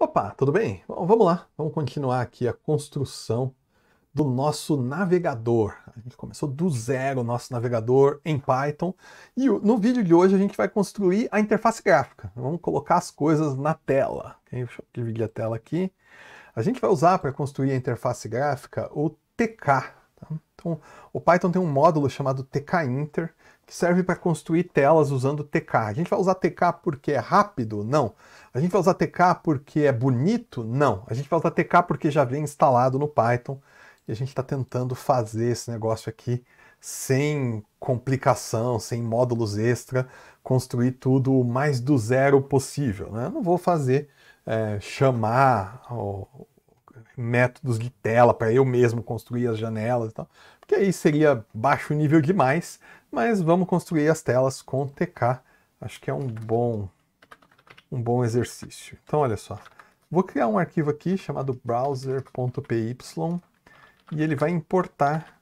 Opa, tudo bem? Bom, vamos lá, vamos continuar aqui a construção do nosso navegador. A gente começou do zero o nosso navegador em Python e no vídeo de hoje a gente vai construir a interface gráfica. Vamos colocar as coisas na tela. Deixa eu dividir a tela aqui. A gente vai usar para construir a interface gráfica o TK. Tá? Então, o Python tem um módulo chamado TK-Inter que serve para construir telas usando TK. A gente vai usar TK porque é rápido? Não. A gente vai usar TK porque é bonito? Não. A gente vai usar TK porque já vem instalado no Python e a gente está tentando fazer esse negócio aqui sem complicação, sem módulos extra, construir tudo o mais do zero possível. Né? Eu não vou fazer é, chamar ó, métodos de tela para eu mesmo construir as janelas e tal, porque aí seria baixo nível demais, mas vamos construir as telas com TK. Acho que é um bom, um bom exercício. Então, olha só. Vou criar um arquivo aqui chamado browser.py e ele vai importar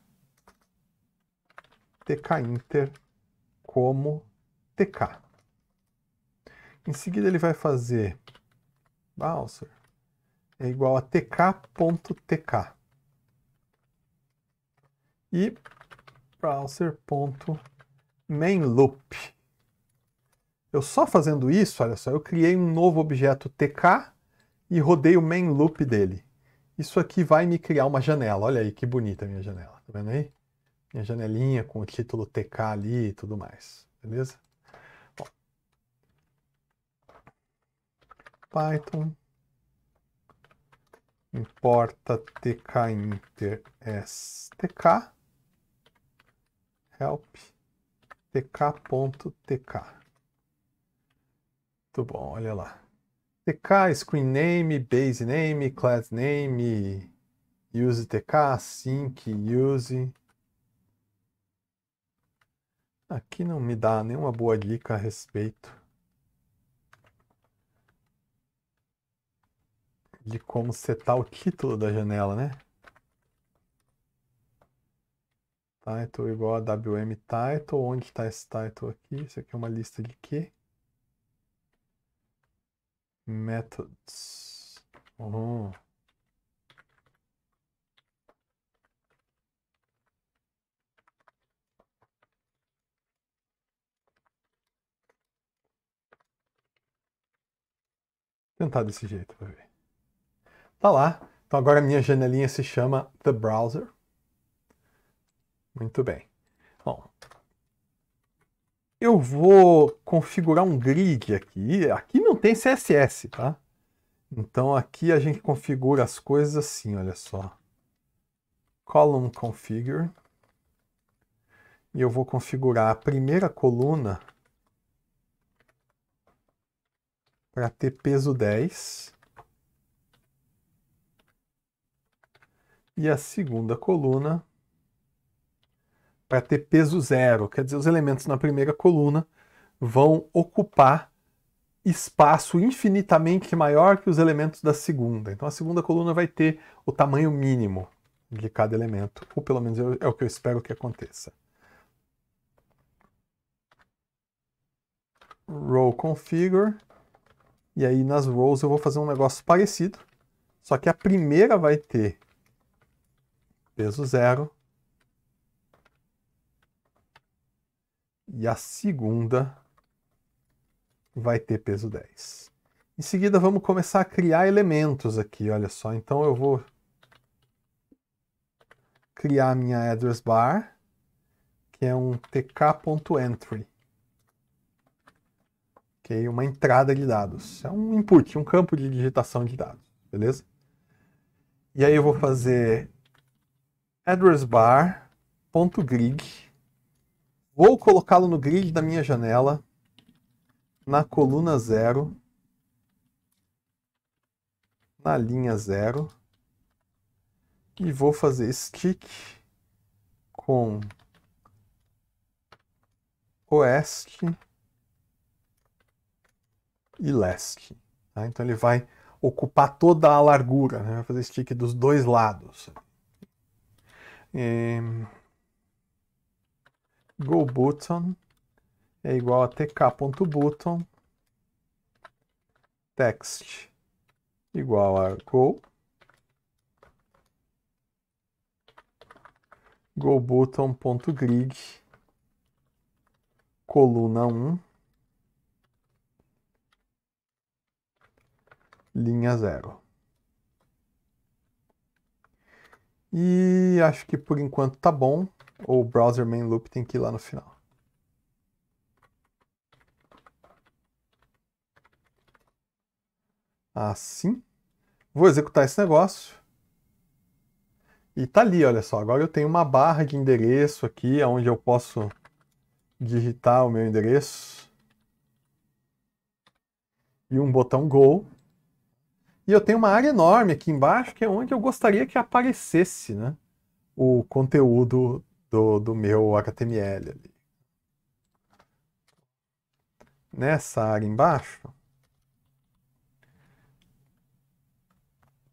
tkinter como tk. Em seguida ele vai fazer browser é igual a tk.tk e browser.mainLoop. Eu só fazendo isso, olha só, eu criei um novo objeto tk e rodei o main loop dele. Isso aqui vai me criar uma janela. Olha aí que bonita a minha janela. Tá vendo aí? Minha janelinha com o título TK ali e tudo mais. Beleza? Bom. Python importa tk inter stk help tk.tk. Muito bom, olha lá. TK, screen name, base name, class name, use TK, sync, use. Aqui não me dá nenhuma boa dica a respeito de como setar o título da janela, né? Title igual a WM title. Onde está esse title aqui? Isso aqui é uma lista de quê? methods. Uhum. Tentar desse jeito para ver. Tá lá. Então agora a minha janelinha se chama The Browser. Muito bem. Bom, eu vou configurar um grid aqui. Aqui não tem CSS, tá? Então aqui a gente configura as coisas assim, olha só. Column configure. E eu vou configurar a primeira coluna para ter peso 10. E a segunda coluna para ter peso zero. Quer dizer, os elementos na primeira coluna vão ocupar espaço infinitamente maior que os elementos da segunda. Então a segunda coluna vai ter o tamanho mínimo de cada elemento, ou pelo menos é o que eu espero que aconteça. Row configure. E aí nas rows eu vou fazer um negócio parecido, só que a primeira vai ter peso zero e a segunda vai ter peso 10. Em seguida, vamos começar a criar elementos aqui, olha só. Então, eu vou criar minha address bar, que é um tk.entry. Ok, uma entrada de dados. É um input, um campo de digitação de dados, beleza? E aí eu vou fazer address bar.grid Vou colocá-lo no grid da minha janela, na coluna 0, na linha 0, e vou fazer stick com oeste e leste. Tá? Então ele vai ocupar toda a largura, né? vai fazer stick dos dois lados. E GoButton é igual a tk.button text igual a go. Gobutton.grid coluna 1 linha 0. E acho que por enquanto tá bom. O browser main loop tem que ir lá no final. Assim. Vou executar esse negócio. E tá ali, olha só. Agora eu tenho uma barra de endereço aqui, onde eu posso digitar o meu endereço. E um botão Go. E eu tenho uma área enorme aqui embaixo, que é onde eu gostaria que aparecesse né, o conteúdo do, do meu HTML. Ali. Nessa área embaixo,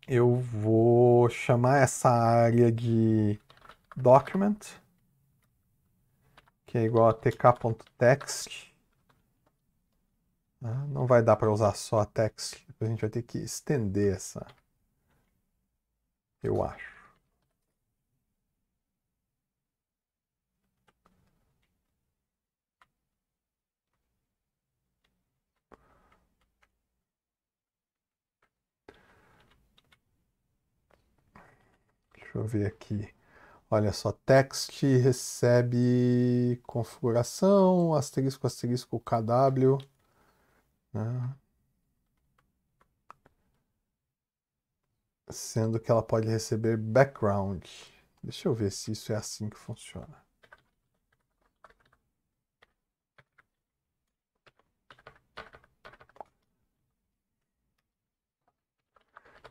eu vou chamar essa área de document, que é igual a tk.text. Ah, não vai dar para usar só text, depois a gente vai ter que estender essa, eu acho. Deixa eu ver aqui. Olha só, text recebe configuração, asterisco, asterisco, KW. Né? Sendo que ela pode receber background. Deixa eu ver se isso é assim que funciona.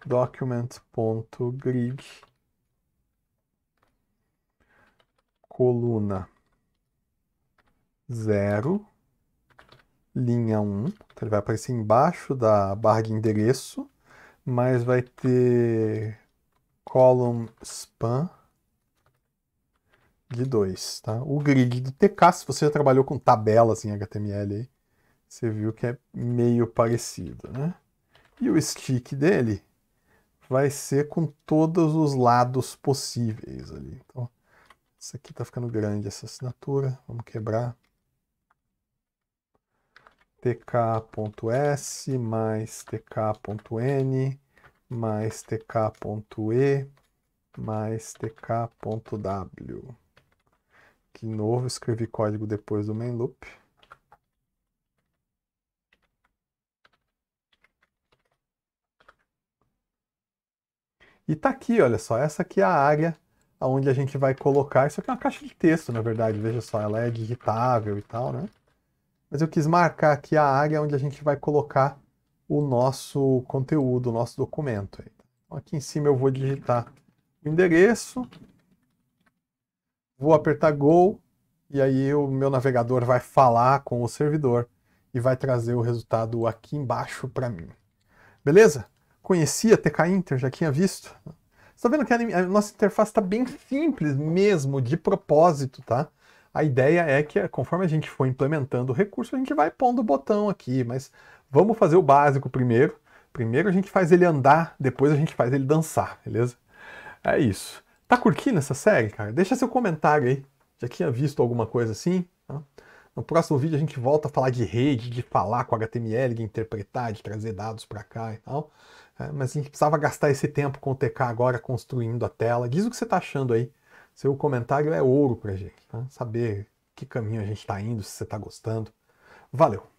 document.grid coluna 0, linha 1. Então ele vai aparecer embaixo da barra de endereço, mas vai ter column span de 2, tá? O grid do TK, se você já trabalhou com tabelas em HTML aí, você viu que é meio parecido, né? E o stick dele vai ser com todos os lados possíveis ali. Então, isso aqui está ficando grande, essa assinatura. Vamos quebrar. tk.s mais tk.n mais tk.e mais tk.w. De novo, escrevi código depois do main loop. E tá aqui, olha só, essa aqui é a área onde a gente vai colocar. Isso aqui é uma caixa de texto, na verdade, veja só, ela é digitável e tal, né? Mas eu quis marcar aqui a área onde a gente vai colocar o nosso conteúdo, o nosso documento. Então, aqui em cima eu vou digitar o endereço, vou apertar Go, e aí o meu navegador vai falar com o servidor e vai trazer o resultado aqui embaixo para mim. Beleza? Conhecia TK Inter, já tinha visto? Você tá vendo que a, nossa interface está bem simples mesmo, de propósito, tá? A ideia é que conforme a gente for implementando o recurso, a gente vai pondo o botão aqui, mas vamos fazer o básico primeiro. Primeiro a gente faz ele andar, depois a gente faz ele dançar, beleza? É isso. Tá curtindo essa série, cara? Deixa seu comentário aí. Já tinha visto alguma coisa assim? Tá? No próximo vídeo a gente volta a falar de rede, de falar com HTML, de interpretar, de trazer dados para cá e tal. É, mas a gente precisava gastar esse tempo com o TK agora construindo a tela. Diz o que você está achando aí. Seu comentário é ouro para a gente. Tá? Saber que caminho a gente está indo, se você está gostando. Valeu!